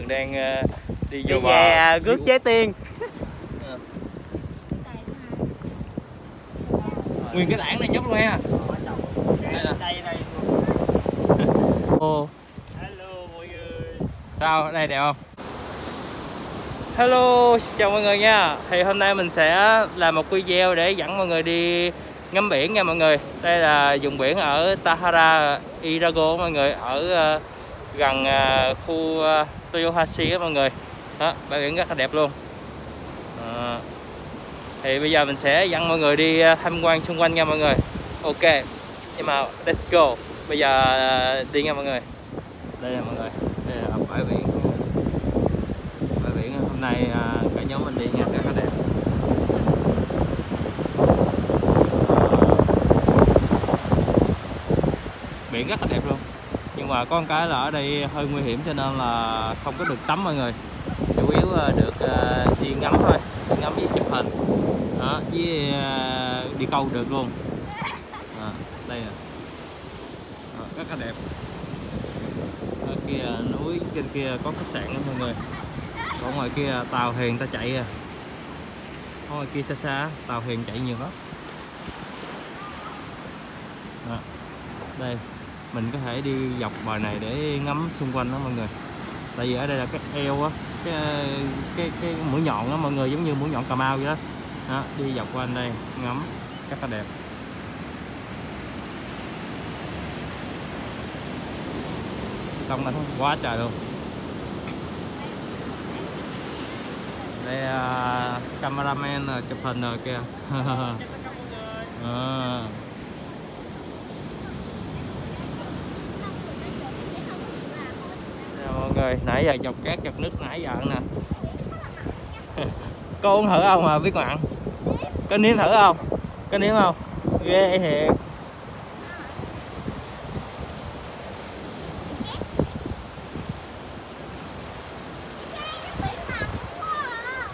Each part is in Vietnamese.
Đang ờ, đi vô đi bờ. về à, rước chế tiên. Nguyên cái tảng này nhóc luôn ha. Đây đây hello mọi người. Sao? Ở đây đẹp không? Hello xin chào mọi người nha. Thì hôm nay mình sẽ làm một video để dẫn mọi người đi ngắm biển nha mọi người. Đây là vùng biển ở Tahara Irago mọi người. Ở ờ, gần à, khu ờ, Toyohashi á mọi người. Đó bãi biển rất là đẹp luôn. À, thì bây giờ mình sẽ dẫn mọi người đi à, tham quan xung quanh nha mọi người. Ok nhưng mà let's go. Bây giờ đi nha mọi người. Đây là mọi người. Đây là bãi biển. Bãi biển hôm nay cả nhóm mình đi nha rất là đẹp. Biển rất là đẹp luôn mà có một cái là ở đây hơi nguy hiểm cho nên là không có được tắm mọi người. Chủ yếu được à, đi ngắm thôi đi ngắm với chụp hình. Đó với à, đi câu được luôn. À, đây nè. À, rất là đẹp. Ở kia núi trên kia có khách sạn đó mọi người. Còn ngoài kia tàu thuyền ta chạy à. Ngoài kia xa xa tàu thuyền chạy nhiều lắm. À, đây mình có thể đi dọc bờ này để ngắm xung quanh đó mọi người. Tại vì ở đây là cái eo á cái cái cái mũi nhọn á mọi người giống như mũi nhọn cà mau vậy đó, đó đi dọc quanh đây ngắm rất là đẹp. Xong đánh quá trời luôn. Đây uh, cameraman uh, chụp hình rồi kìa. À. rồi người nãy giờ dọc cát, dọc nước nãy giờ nè. Cô uống thử không mà, biết mặn. Có nếm thử không? Có nếm không? Ghê thiệt.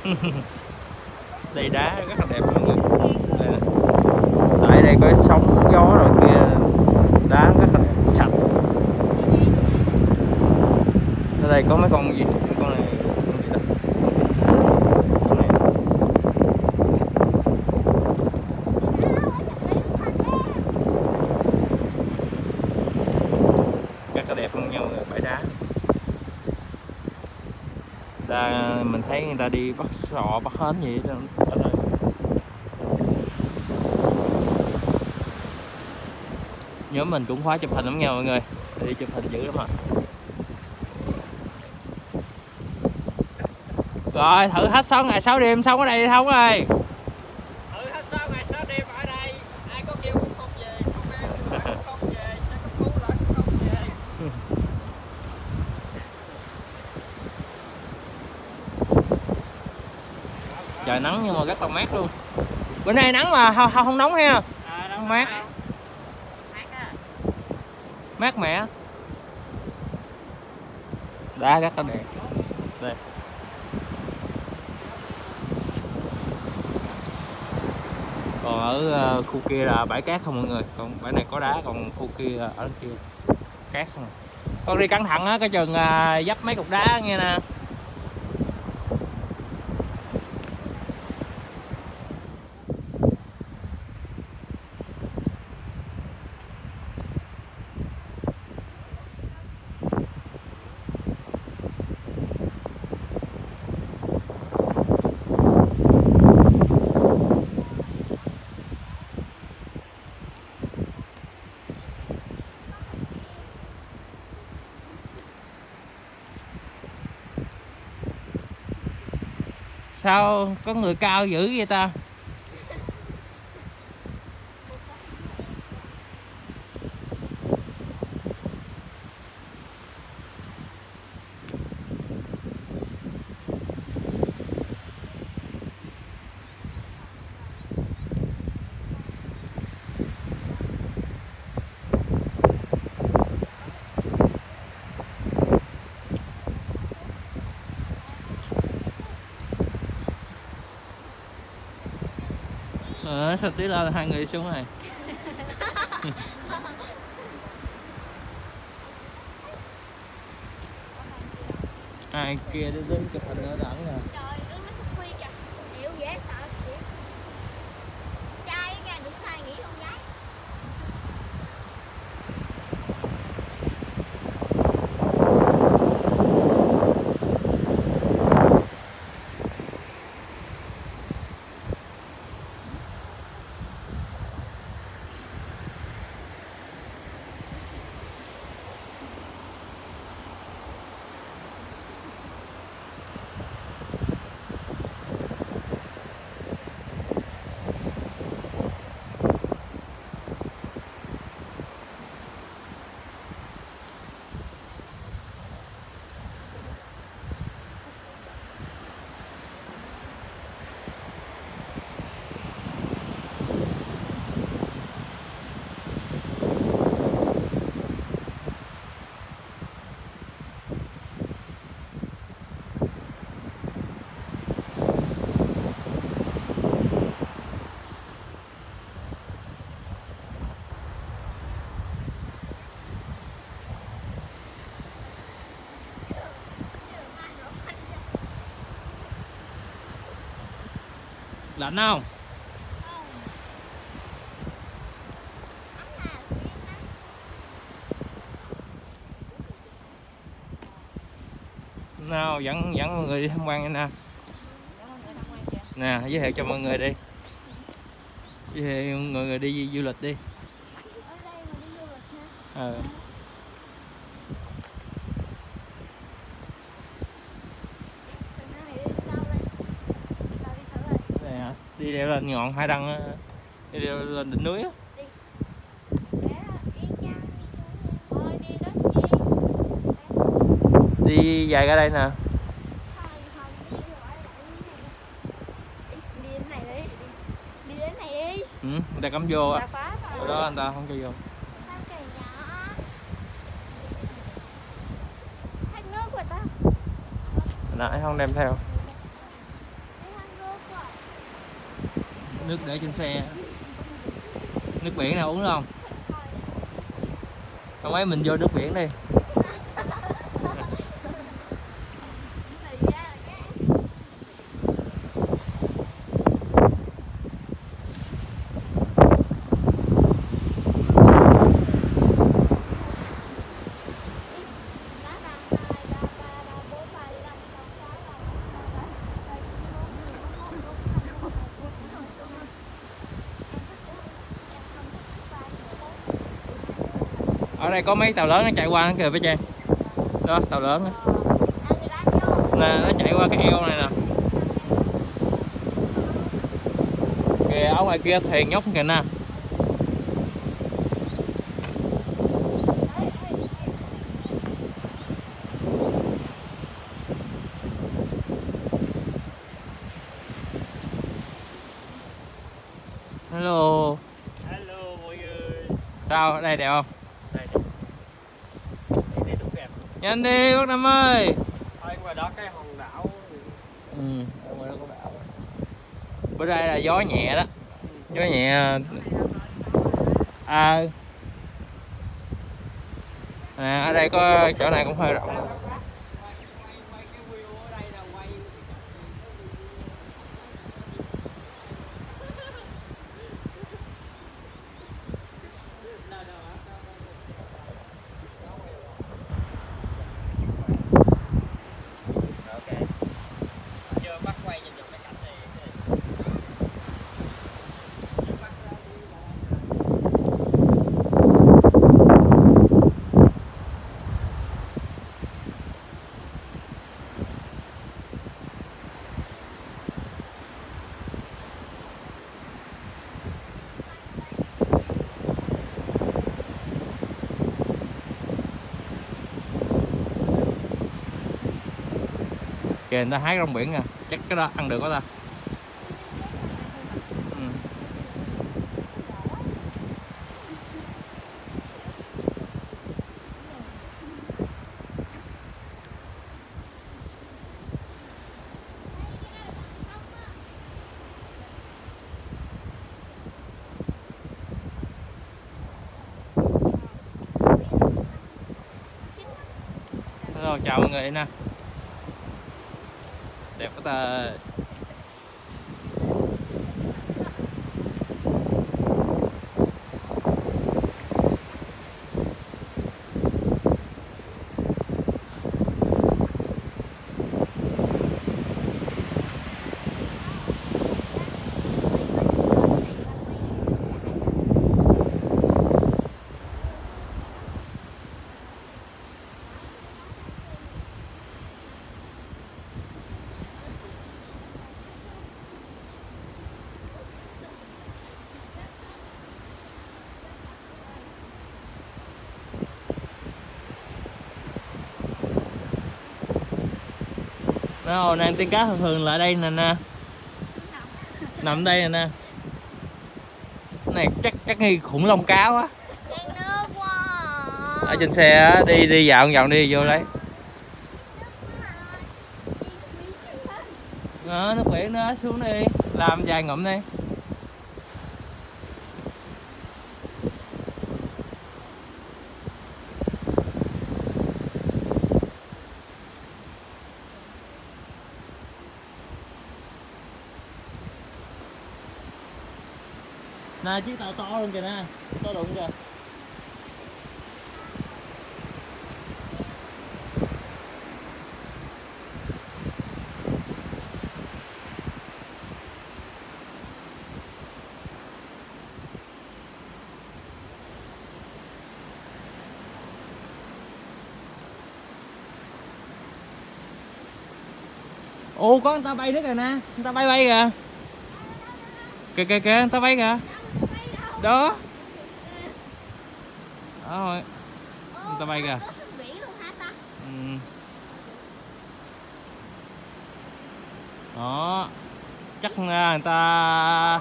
Đây đá rất là đẹp mọi người. Đây tại đây có sóng gió rồi kia đá rất là đẹp sạch ở đây, có mấy con gì? Con này rất là đẹp luôn nha mọi người bãi đá. Ta mình thấy người ta đi bắt sọ bắt hến gì đó. Nhóm mình cũng khóa chụp hình lắm nha mọi người. Đi chụp hình dữ lắm à rồi thử hết 6 ngày 6 đêm sống ở đây đi thông ơi ừ hết sáu ngày sáu đêm ở đây. Ai có kêu cũng không về không ăn cũng không về sẽ có cứu lại cũng không về. Trời nắng nhưng mà rất là mát luôn. Bữa nay nắng mà không, không nóng ha. À, đâu Mát. mát mát mẻ. Đá rất là đẹp. Đây còn ở ờ, khu kia là bãi cát không mọi người? Còn bãi này có đá còn khu kia là ở kia cát không? Con đi cẩn thận á cái chừng ờ, à, dấp mấy cục đá nghe nè. Sao có người cao dữ vậy ta? Sao tí là hai người xuống này. Ai kia đứng đứng chụp hình ở đẳng nè lạnh không? Nào nào dẫn dẫn mọi người đi tham quan nè. Nè giới thiệu cho mọi người đi. Giới thiệu mọi người đi du lịch đi. Ờ nơi này đi đâu đây? Đâu đi thử rồi. này hả đi leo lên ngọn hai đăng leo lên đỉnh núi á. Đi. Dài ra đây nè. Ừ, người ta cắm vô á. Phá ở đó anh ta không cho vô. Nãy không đem theo Đi thác nước rồi nước để trên xe. Nước biển nào uống không? Không ấy mình vô nước biển đi Thì ra là cái lá ra hai ra ba ra bốn ba ra năm sáu sáu ra bảy tám chín mười ở đây có mấy tàu lớn nó chạy qua nó kìa với trang đó tàu lớn á nè nó chạy qua cái eo này nè. Kìa ở ngoài kia thuyền nhóc kìa nè. Hello. Hello mọi người. Sao ở đây đẹp không đây đi đây đây đúng đẹp nhanh đi bác năm ơi. Thôi ngoài đó cái hòn đảo. Ừ. Ở ngoài đó có bão bữa đây là gió nhẹ đó. Gió nhẹ. À. À, ở đây có chỗ này cũng hơi rộng quay quay cái view ở đây là quay ok giờ bắt quay nhìn vào cái cảnh này người ta hái rong biển nè chắc cái đó ăn được quá ta. Ừ. Chào mọi người nè đẹp quá Nó đang tiếng cá thường thường là ở đây nè nè. Nằm đây nè nè. Này chắc chắc nghi khủng long cá quá. Quá Ở trên xe á, đi đi dạo vòng đi vô lấy. Đó, nước biển đó xuống đi. Làm vài ngụm đi Chiếc tàu to luôn kìa nè. To đụng kìa. Ồ có người ta bay nữa kìa nè. Người ta bay bay kìa. Kìa kìa kìa, người ta bay kìa. Đó Đó rồi Người ta bay kìa? Ừ. Đó Chắc là người ta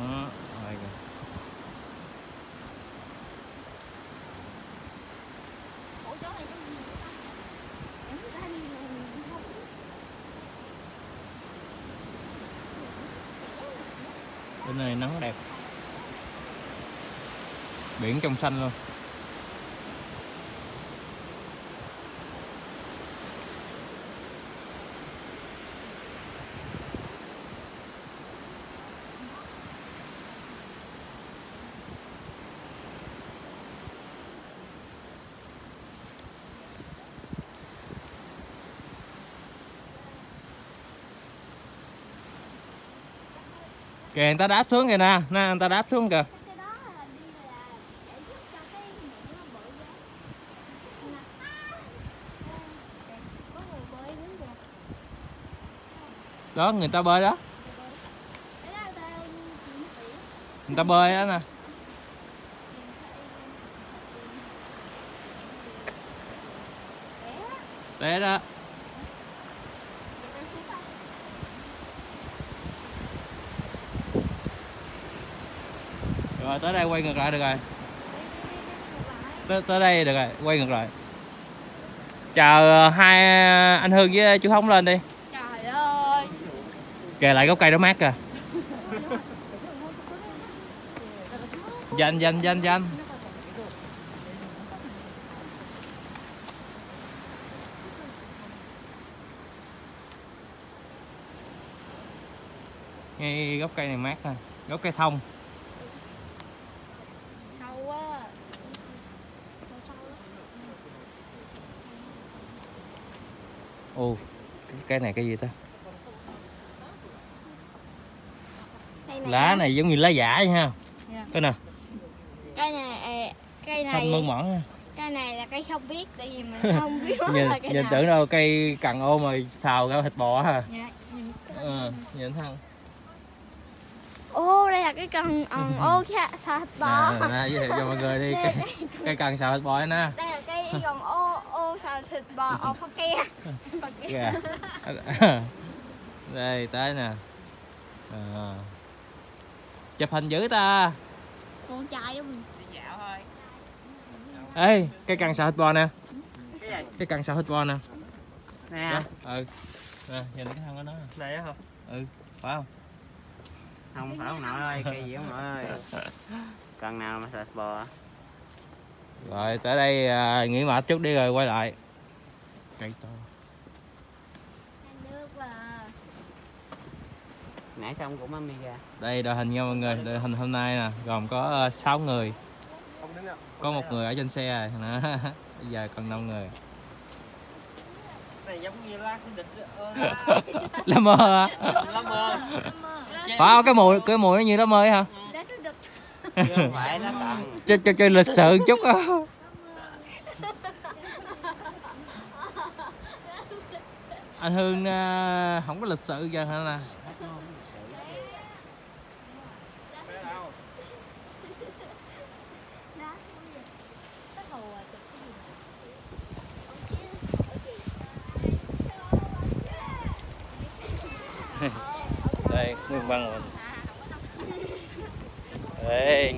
Đó, bay kìa. Ủa chỗ này có gì nữa ta? Em ra đi là không Bên này nắng đẹp. Biển trong xanh luôn. Kìa, người ta đáp xuống kìa nè. Nè, người ta đáp xuống kìa. Đó, người ta bơi đó. Người ta bơi đó nè. Té đó để ta xuống tay. Rồi tới đây quay ngược lại được rồi. Tới, tới đây được rồi, quay ngược lại. Chờ ờ, hai anh Hương với chú Thống lên đi. Trời ơi. Kè lại gốc cây đó mát kìa. Danh danh danh danh. Ngay gốc cây này mát nè gốc cây thông Sâu quá Sâu lắm. Ồ cái này cái gì ta? Này lá này giống như lá giả vậy ha. Dạ. cái nè Cây này à, Cây xanh này mơn mởn ha. Cây này là cây không biết Tại vì mình không biết nhìn là cây nhìn nào. tưởng đâu cây cần ô mà xào rau thịt bò ha. Dạ, nhìn. Ờ nhìn thằng. Ô đây là cái cần ẩn ô kha sạch bò. Nè, nè, giới thiệu cho mọi người đi. Cây, cây- cần xào thịt bò nè. Đây là cây còn ô ô xào thịt bò ke? Kìa đây tới nè. À. chụp hình dữ ta. Con trai đó mình. Đi dạo thôi. Ê cây cần xào thịt bò nè. Cái cái cần xào thịt bò nè. Nè. Đó, ừ. Nè nhìn cái thân của nó này á không? Ừ. Phải không? Không phải ông nội ơi? Cây gì ông nội ơi? Cần nào mà sạch bò rồi tới đây à, nghỉ mệt chút đi rồi quay lại. Cây to. Ăn nãy xong của mami ra đây đội hình nha mọi người. Đội hình hôm nay nè gồm có uh, 6 người. Có một người ở trên xe rồi nè bây giờ còn 5 người. Này giống như lá cái địch lá mơ hả? Lá mơ. Phải không? Cái mùi cái mùi nó như lá mơ hả? Đực không phải cho cho cho lịch sự chút á. Anh hương uh, không có lịch sự giờ hả nè? Đây nguyên văn. mình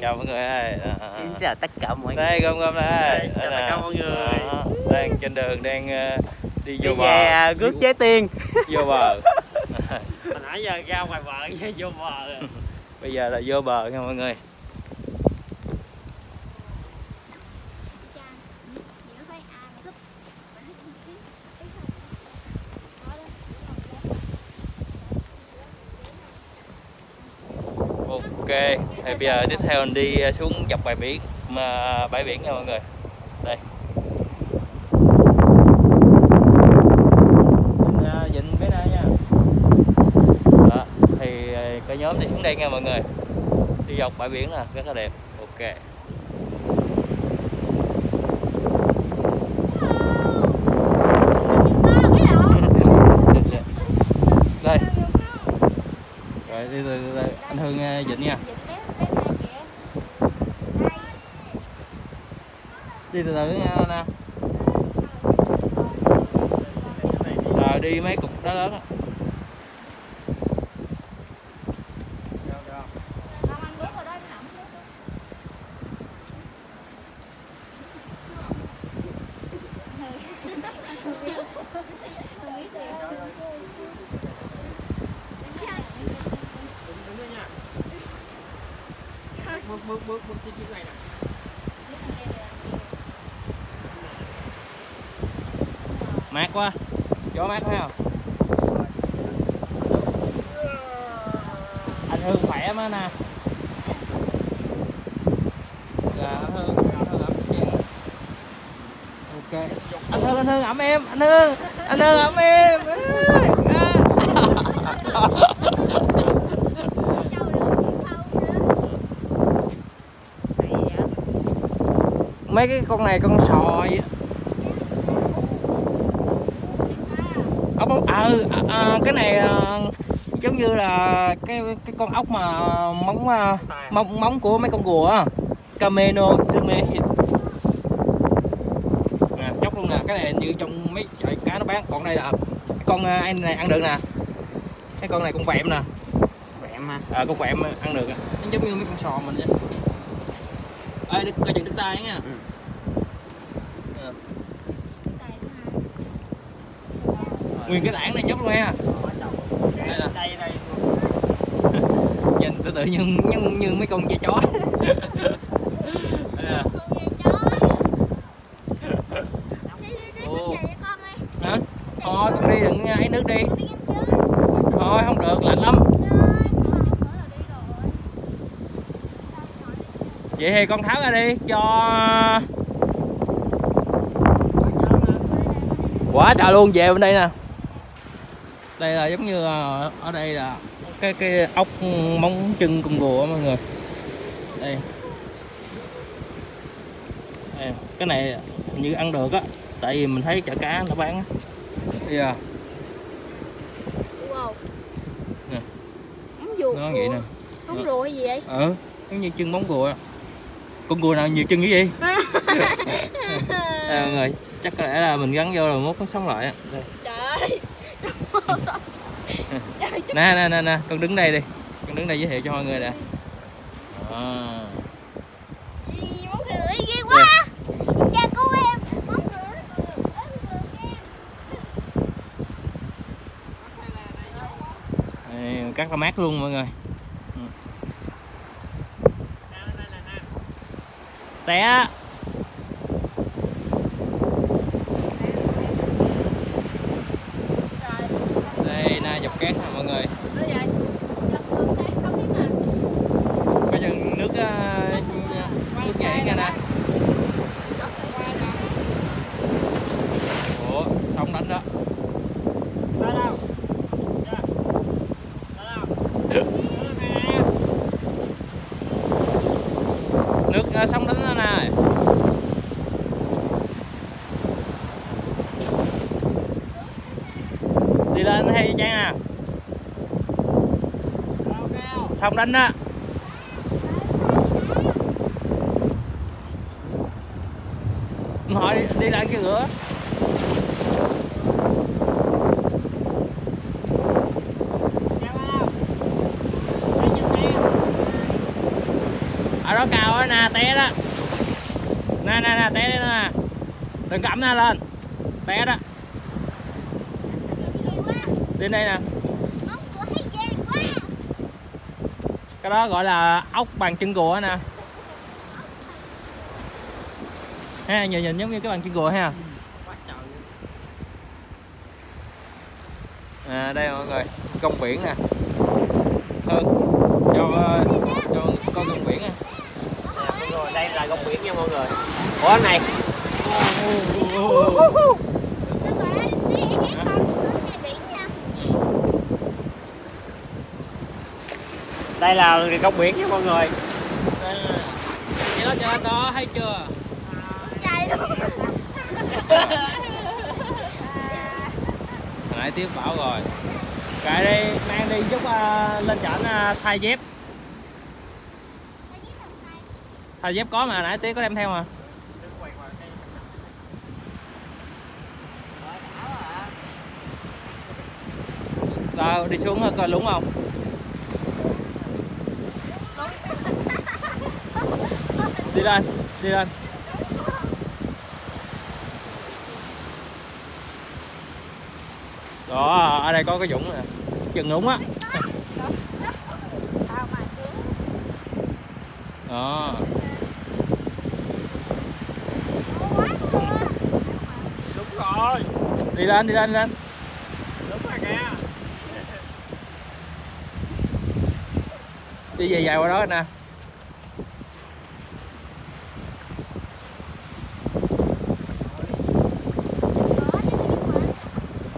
chào mọi người ơi. Đó. xin chào tất cả mọi người. đây gom gom đây. Đây, chào Đây tất cả mọi người. Đó, đang trên đường đang ờ, đi vô đi bờ. về à, rước chế tiền vô bờ. Hồi nãy giờ ra ngoài bờ vô bờ. Bây giờ là vô bờ nha mọi người cha gì nó phải à mà giúp mà nó không biết ý không có đó ok, thì bây giờ tiếp theo mình đi à, xuống dọc bãi biển, mà à, bãi biển nha mọi người. Đây. Mình à, dịnh cái này nha. Đó, thì cái cả nhóm đi xuống đây nha mọi người. Đi dọc bãi biển là rất là đẹp. Ok đây rồi đi từ từ, từ anh dịnh nha. Đi từ từ nha nè rồi ờ, đi mấy cục đá lớn á cái này nè mát quá. Gió mát phải không? Anh hương khỏe mà nè. Dạ anh hương anh hương ẩm chị ok. Anh hương anh hương ẩm em, anh hương anh hương ẩm em. mấy cái con này con sò vậy. Á. ốc ốc ừ à, à, cái này à, giống như là cái cái con ốc mà móng à, móng móng của mấy con rùa á. Kameno Tsume à, chóc luôn nè cái này như trong mấy chợ cá nó bán. Còn đây là con à, anh này ăn được nè. Cái con này con quẹm nè. Khỏe mà à, con quẹm ăn được à. nó giống như mấy con sò mình vậy. Đừng coi chừng đứt tay nha. Ừ. nguyên cái tảng này nhóc luôn ha. Đây nè. Đây đây. Nhìn tự tự nhiên như, như mấy con dây chó. Đây thôi con đi đừng ấy nước đi. thôi không được lạnh lắm. Vậy thì con tháo ra đi cho quá trời luôn về bên đây nè đây là giống như ở đây là cái cái ốc móng chân con rùa á mọi người. Đây. Đây, cái này như ăn được á tại vì mình thấy chợ cá nó bán á. Bây giờ. Nè. Móng ruột nó vậy nè. Móng rùa hay gì vậy? ừ giống như chân móng rùa con rùa nào nhiều chân như vậy? Đây, mọi người chắc có lẽ là mình gắn vô rồi mốt nó sống lại á. Đây. Trời ơi. Nè nè nè nè con đứng đây đi con đứng đây giới thiệu cho mọi người nè à. Gì, Móng rưỡi ghê quá. Cha cứu em. Móng rưỡi. Ê, rưỡi em. Đây, cắt ra mát luôn mọi người Ừ. té này. Đi lên hay chán à? Xong đánh đó họ đi, lại kia nữa ở đó cao đó nè té đó nè nè nè, té lên nè. Đừng cắm ra lên. Té đó. Lên đây nè. Cái đó gọi là ốc bằng chân gùa nè. Ha nhìn nhìn giống như cái bằng chân gùa ha. À đây mọi người, công biển nè. Hơn, cho cho con công biển nè đây là góc biển nha mọi người. Ủa anh này. Đây là góc biển nha mọi người. nhớ nè đó cho đó thấy chưa nãy tiếp bảo rồi cái đây mang đi chút uh, lên chảnh uh, thay dép thay dép có mà nãy tiếp có đem theo mà Tao đi xuống coi lúng không? Đi lên, đi lên. Đó, ở đây có cái dũng nè. Chừng lúng á. Đó. quá mưa Đúng rồi. Đi lên, đi lên, đi lên. Đúng rồi kìa. Đi về dài qua đó nè.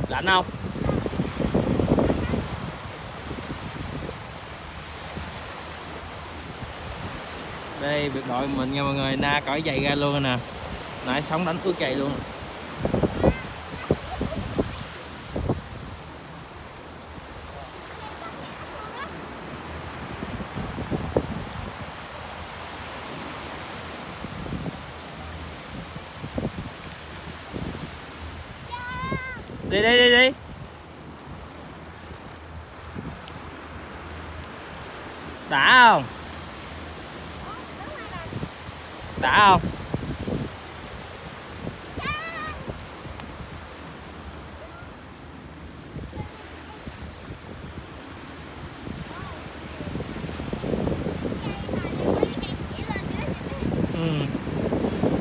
Lạnh không? Đây biệt đội mình nha mọi người, na cởi giày ra luôn nè. Nãy sóng đánh ướt giày luôn. Đi đi đi đi. Đã không? Đã không?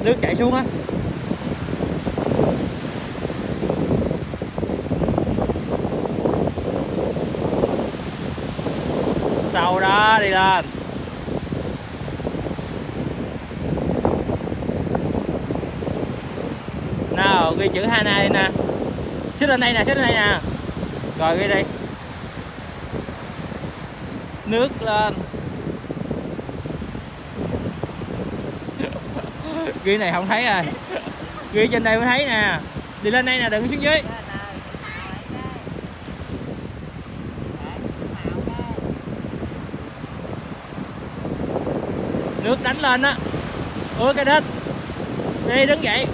Ừ chạy xuống á. Sau đó đi lên. Nào, ghi chữ Hana đi nè. Xích lên đây nè, xích lên đây nè. Rồi ghi đi. Nước lên. Ghế này không thấy rồi. Ghi trên đây mới thấy nè. Đi lên đây nè, đừng xuống dưới. Nước đánh lên á. ứa cái đất. Đi đứng dậy.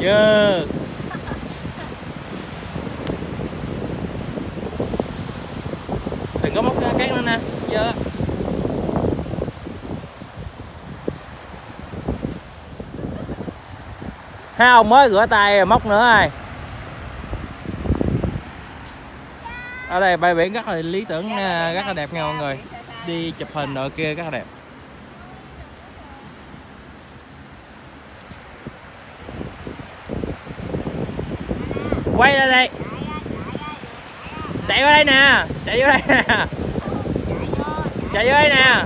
chưa khác nữa nè. Dơ. Thấy ông mới rửa tay móc nữa rồi. Ở đây bãi biển rất là lý tưởng rất là đẹp nha mọi người. Đi chụp hình ở kia rất là đẹp. Quay ra đây. Chạy qua đây nè, chạy vô đây nè chạy ơi nè.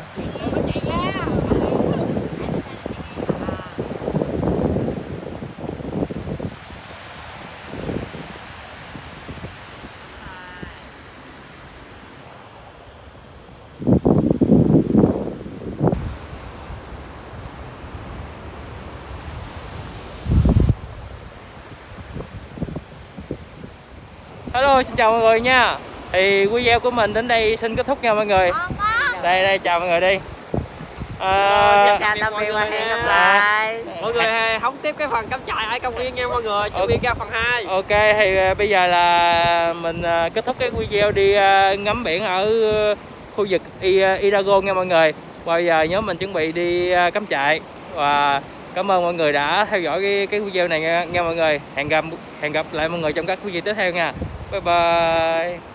Hello, xin chào mọi người nha. Thì video của mình đến đây xin kết thúc nha mọi người đây đây chào mọi người đi. À, chắn tạm biệt và hẹn gặp lại. Mọi người hóng tiếp cái phần cắm trại ở công viên nha mọi người chuẩn bị ra phần 2 ok thì à, bây giờ là mình à, kết thúc cái video đi ngắm biển ở khu vực I- Iragon nha mọi người. Bây giờ nhớ mình chuẩn bị đi cắm trại. Và cảm ơn mọi người đã theo dõi cái, cái video này nha, nha mọi người. Hẹn gặp hẹn gặp lại mọi người trong các video tiếp theo nha. Bye bye